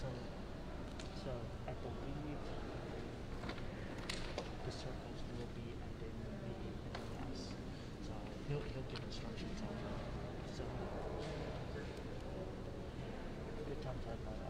So, so I believe the circles will be ending maybe in the class. So he'll he'll give instructions on that. So good time to have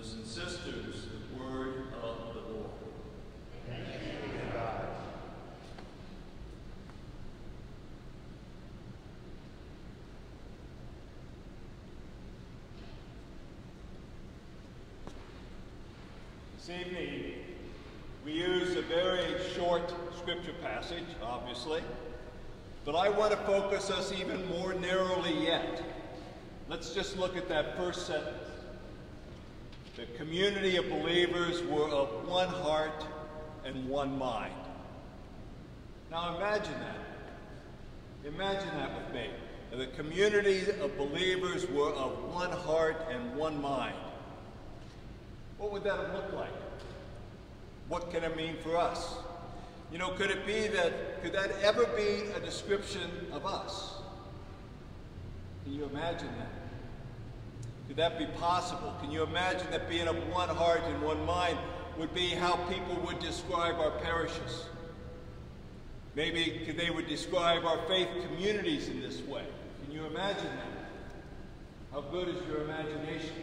Brothers and sisters, the word of the Lord. Thank you, God. This evening, we use a very short scripture passage, obviously, but I want to focus us even more narrowly yet. Let's just look at that first sentence. The community of believers were of one heart and one mind. Now imagine that. Imagine that with me. The community of believers were of one heart and one mind. What would that have looked like? What can it mean for us? You know, could it be that, could that ever be a description of us? Can you imagine that? Could that be possible? Can you imagine that being of one heart and one mind would be how people would describe our parishes? Maybe they would describe our faith communities in this way. Can you imagine that? How good is your imagination?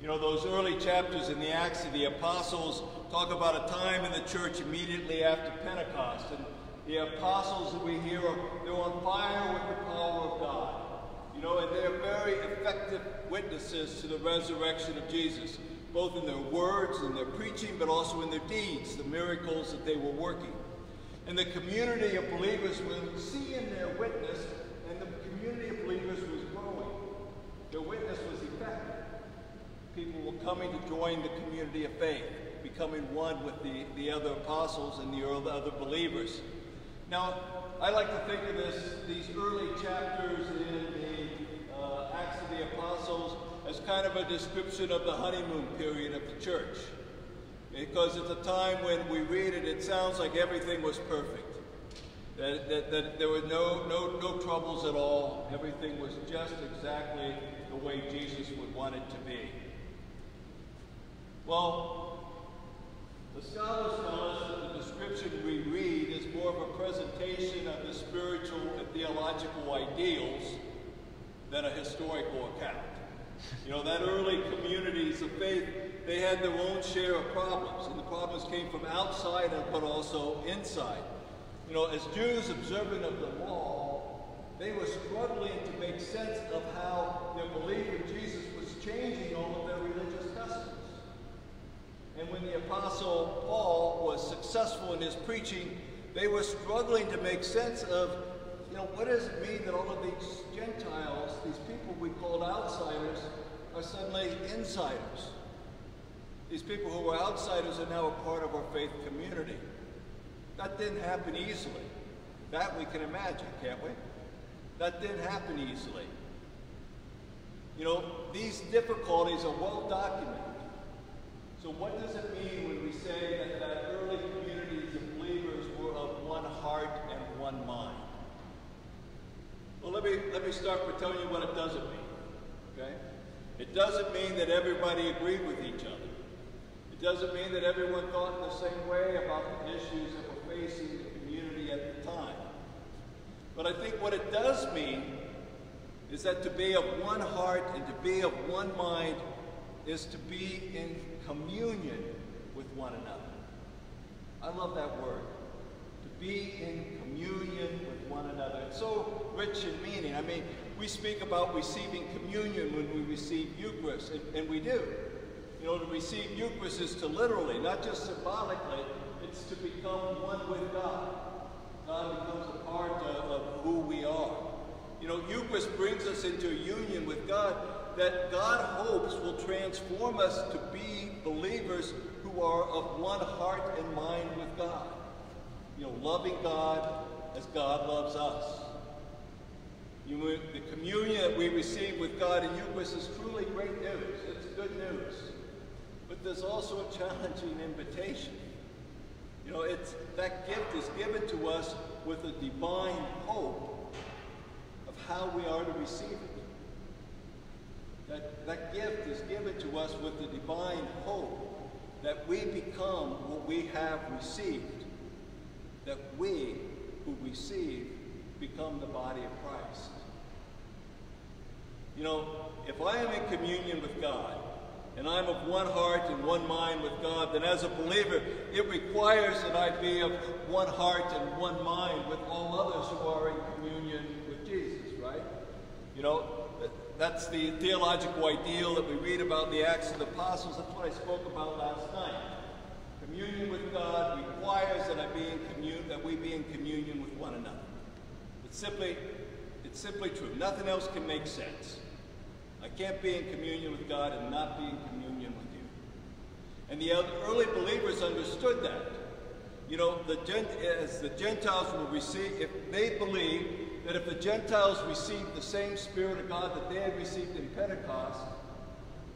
You know, those early chapters in the Acts of the Apostles talk about a time in the church immediately after Pentecost. And the apostles that we hear, are, they're on fire with the power of God. You know, and they're very effective witnesses to the resurrection of Jesus, both in their words and their preaching, but also in their deeds, the miracles that they were working. And the community of believers will see in their witness, and the community of believers was growing. Their witness was effective. People were coming to join the community of faith, becoming one with the, the other apostles and the other believers. Now, I like to think of this, these early chapters in the uh, Acts of the Apostles as kind of a description of the honeymoon period of the church. Because at the time when we read it, it sounds like everything was perfect. That, that, that there were no, no, no troubles at all. Everything was just exactly the way Jesus would want it to be. Well, the scholars tell us that the description we read is more of a presentation of the spiritual and theological ideals than a historical account. You know, that early communities of faith, they had their own share of problems, and the problems came from outside but also inside. You know, as Jews observant of the law, they were struggling to make sense of how their belief in Jesus was changing all of their religious customs. And when the Apostle Paul was successful in his preaching, they were struggling to make sense of, you know, what does it mean that all of these Gentiles, these people we called outsiders, are suddenly insiders? These people who were outsiders are now a part of our faith community. That didn't happen easily. That we can imagine, can't we? That didn't happen easily. You know, these difficulties are well documented. So what does it mean when we say that, that early communities of believers were of one heart and one mind? Well, let me, let me start by telling you what it doesn't mean, okay? It doesn't mean that everybody agreed with each other. It doesn't mean that everyone thought in the same way about the issues that were facing the community at the time. But I think what it does mean is that to be of one heart and to be of one mind is to be in communion with one another. I love that word. To be in communion with one another. It's so rich in meaning. I mean, we speak about receiving communion when we receive Eucharist, and, and we do. You know, to receive Eucharist is to literally, not just symbolically, it's to become one with God. God becomes a part of, of who we are. You know, Eucharist brings us into union with God that God hopes will transform us to be believers who are of one heart and mind with God. You know, loving God as God loves us. You the communion that we receive with God in Eucharist is truly great news. It's good news. But there's also a challenging invitation. You know, it's, that gift is given to us with a divine hope of how we are to receive it. That, that gift is given to us with the divine hope that we become what we have received. That we who receive become the body of Christ. You know, if I am in communion with God, and I'm of one heart and one mind with God, then as a believer, it requires that I be of one heart and one mind with all others who are in communion with Jesus, right? You know, that's the theological ideal that we read about in the Acts of the Apostles. That's what I spoke about last night. Communion with God requires that I be in that we be in communion with one another. It's simply, it's simply true. Nothing else can make sense. I can't be in communion with God and not be in communion with you. And the early believers understood that. You know, the as the Gentiles will receive, if they believed that if the Gentiles received the same Spirit of God that they had received in Pentecost,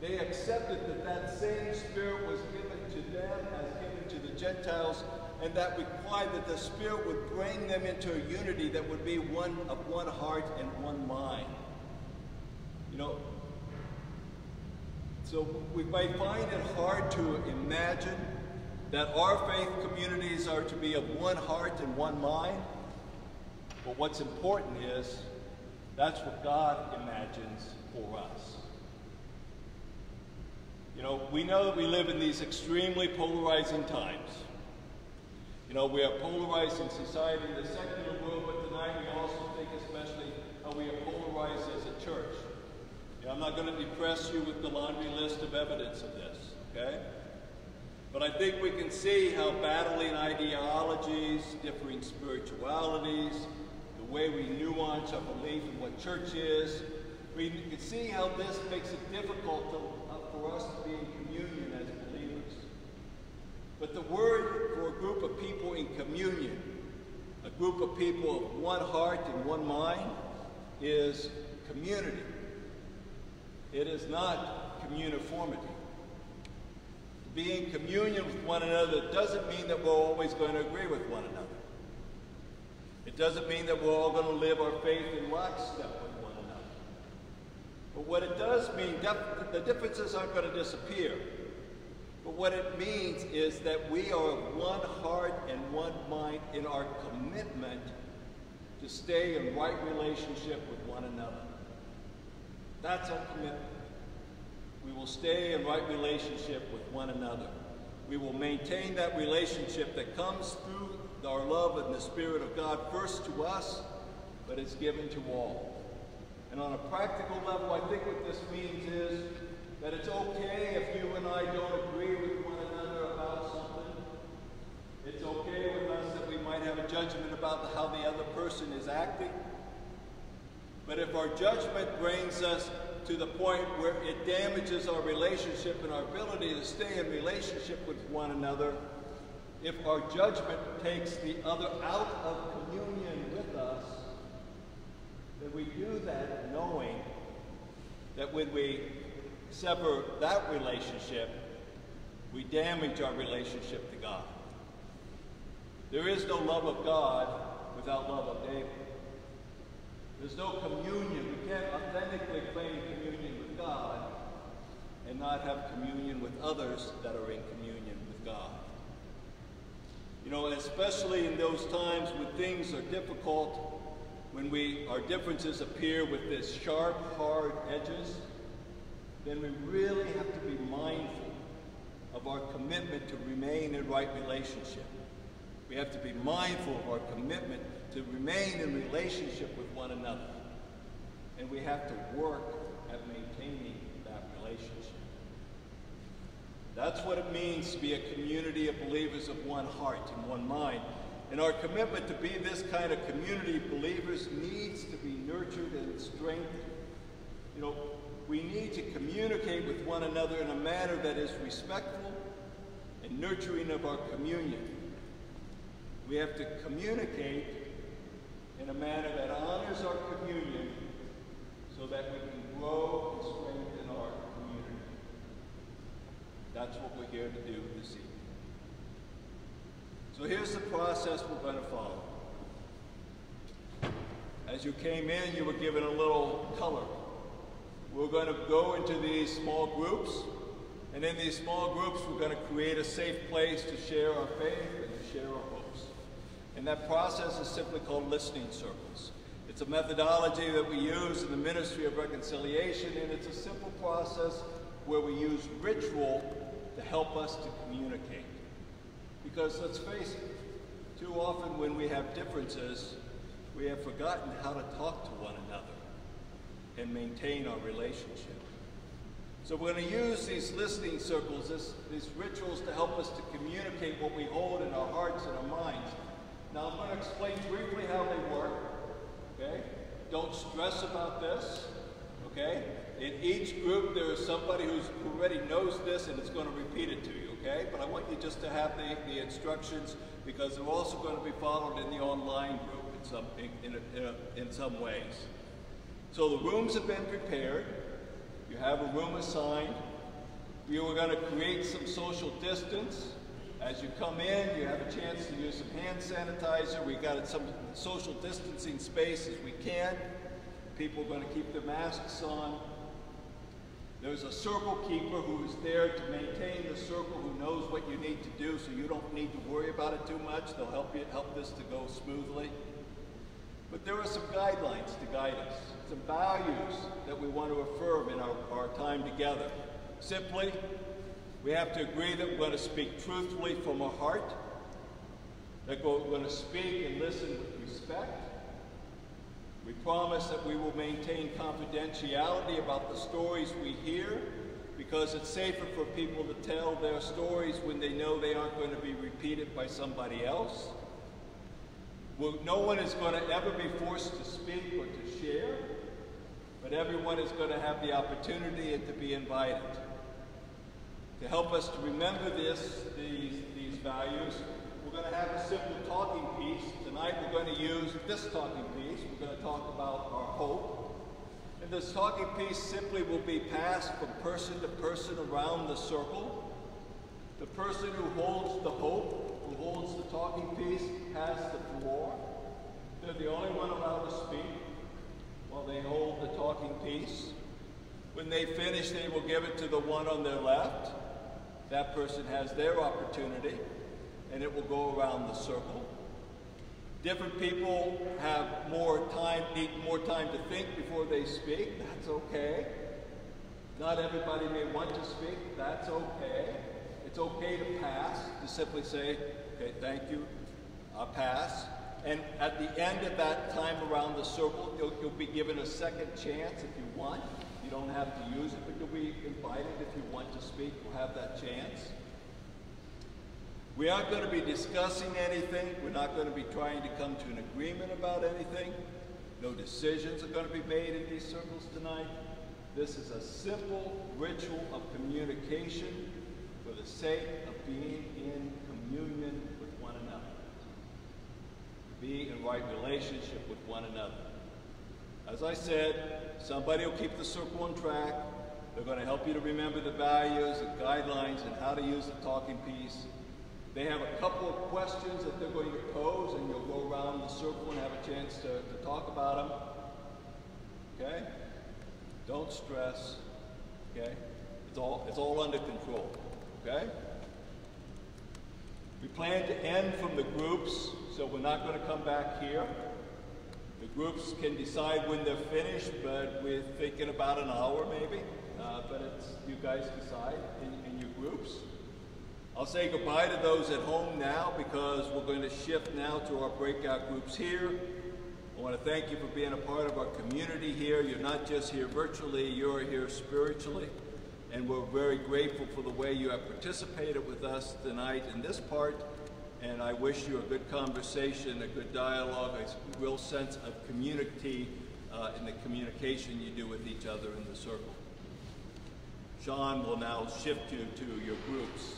they accepted that that same Spirit was given to them as given to the Gentiles, and that required that the Spirit would bring them into a unity that would be one of one heart and one mind. You know, so we may find it hard to imagine that our faith communities are to be of one heart and one mind. But what's important is that's what God imagines for us. You know, we know that we live in these extremely polarizing times. You know, we are polarized in society, in the secular world, but tonight we also think especially how we are polarized as a church. I'm not going to depress you with the laundry list of evidence of this, okay? But I think we can see how battling ideologies, differing spiritualities, way we nuance our belief in what church is, we can see how this makes it difficult to, uh, for us to be in communion as believers. But the word for a group of people in communion, a group of people of one heart and one mind, is community. It is not communiformity. To be in communion with one another doesn't mean that we're always going to agree with one another. Doesn't mean that we're all going to live our faith in lockstep with one another. But what it does mean, the differences aren't going to disappear. But what it means is that we are of one heart and one mind in our commitment to stay in right relationship with one another. That's our commitment. We will stay in right relationship with one another. We will maintain that relationship that comes through our love and the Spirit of God first to us, but it's given to all. And on a practical level, I think what this means is that it's okay if you and I don't agree with one another about something. It's okay with us that we might have a judgment about how the other person is acting. But if our judgment brings us to the point where it damages our relationship and our ability to stay in relationship with one another, if our judgment takes the other out of communion with us, then we do that knowing that when we sever that relationship, we damage our relationship to God. There is no love of God without love of David. There's no communion. We can't authentically claim communion with God and not have communion with others that are in communion with God. You know, especially in those times when things are difficult, when we our differences appear with this sharp, hard edges, then we really have to be mindful of our commitment to remain in right relationship. We have to be mindful of our commitment to remain in relationship with one another. And we have to work at maintaining that relationship. That's what it means to be a community of believers of one heart and one mind. And our commitment to be this kind of community of believers needs to be nurtured and strengthened. You know, we need to communicate with one another in a manner that is respectful and nurturing of our communion. We have to communicate in a manner that honors our communion so that we can grow and strengthen our community. That's what we're here to do this evening. So here's the process we're going to follow. As you came in, you were given a little color. We're going to go into these small groups, and in these small groups, we're going to create a safe place to share our faith and to share our hopes. And that process is simply called listening circles. It's a methodology that we use in the Ministry of Reconciliation, and it's a simple process where we use ritual to help us to communicate. Because let's face it, too often when we have differences, we have forgotten how to talk to one another and maintain our relationship. So we're going to use these listening circles, this, these rituals to help us to communicate what we hold in our hearts and our minds. Now I'm going to explain briefly how they work, okay? Don't stress about this, okay? In each group there is somebody who's, who already knows this and is going to repeat it to you, okay? But I want you just to have the, the instructions because they're also going to be followed in the online group in some, in, in, in, in some ways. So the rooms have been prepared. You have a room assigned. You are going to create some social distance. As you come in, you have a chance to use some hand sanitizer. We got some social distancing space as we can. People are going to keep their masks on. There's a circle keeper who is there to maintain the circle, who knows what you need to do, so you don't need to worry about it too much. They'll help you help this to go smoothly. But there are some guidelines to guide us, some values that we want to affirm in our, our time together. Simply, we have to agree that we're going to speak truthfully from our heart, that we're going to speak and listen with respect. We promise that we will maintain confidentiality about the stories we hear because it's safer for people to tell their stories when they know they aren't going to be repeated by somebody else. Well, no one is going to ever be forced to speak or to share, but everyone is going to have the opportunity and to be invited. To help us to remember this, these, these values, we're going to have a simple talking piece. Tonight we're going to use this talking piece. We're going to talk about our hope. And this talking piece simply will be passed from person to person around the circle. The person who holds the hope, who holds the talking piece, has the floor. They're the only one allowed to speak while they hold the talking piece. When they finish, they will give it to the one on their left. That person has their opportunity, and it will go around the circle. Different people have more time, need more time to think before they speak. That's okay. Not everybody may want to speak. That's okay. It's okay to pass, to simply say, okay, thank you, I'll pass. And at the end of that time around the circle, you'll, you'll be given a second chance if you want. You don't have to use it, but you'll be invited if you want to speak. You'll have that chance. We aren't going to be discussing anything. We're not going to be trying to come to an agreement about anything. No decisions are going to be made in these circles tonight. This is a simple ritual of communication for the sake of being in communion with one another. Be in right relationship with one another. As I said, somebody will keep the circle on track. They're going to help you to remember the values and guidelines and how to use the talking piece. They have a couple of questions that they're going to pose, and you'll go around the circle and have a chance to, to talk about them. Okay? Don't stress. Okay? It's all, it's all under control. Okay? We plan to end from the groups, so we're not going to come back here. The groups can decide when they're finished, but we're thinking about an hour maybe. Uh, but it's you guys decide in, in your groups. I'll say goodbye to those at home now because we're going to shift now to our breakout groups here. I want to thank you for being a part of our community here. You're not just here virtually, you're here spiritually. And we're very grateful for the way you have participated with us tonight in this part. And I wish you a good conversation, a good dialogue, a real sense of community uh, in the communication you do with each other in the circle. Sean will now shift you to your groups.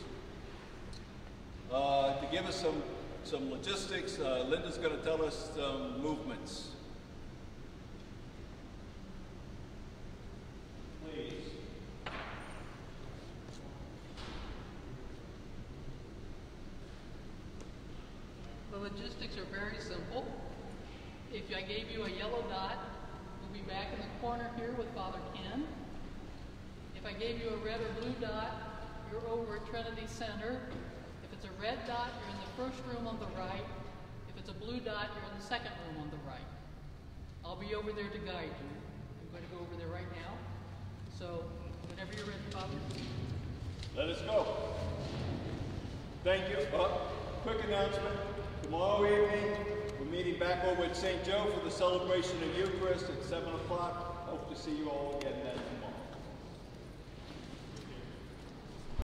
Uh, to give us some, some logistics, uh, Linda's going to tell us some movements. Please. The logistics are very simple. If I gave you a yellow dot, you'll be back in the corner here with Father Ken. If I gave you a red or blue dot, you're over at Trinity Center. If it's a red dot, you're in the first room on the right. If it's a blue dot, you're in the second room on the right. I'll be over there to guide you. I'm going to go over there right now. So, whenever you're ready, Father. Let us go. Thank you. Uh, announcement. Tomorrow evening, we're meeting back over at St. Joe for the celebration of Eucharist at 7 o'clock. Hope to see you all again then.